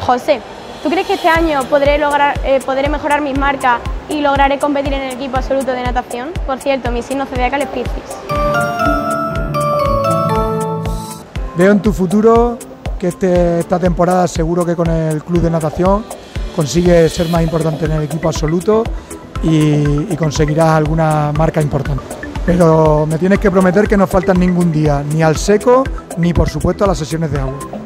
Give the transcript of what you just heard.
José, ¿tú crees que este año podré, lograr, eh, podré mejorar mis marcas y lograré competir en el equipo absoluto de natación? Por cierto, mi signo zodiacal es Piscis. Veo en tu futuro que este, esta temporada seguro que con el club de natación consigues ser más importante en el equipo absoluto y, y conseguirás alguna marca importante. Pero me tienes que prometer que no faltan ningún día, ni al seco, ni por supuesto a las sesiones de agua.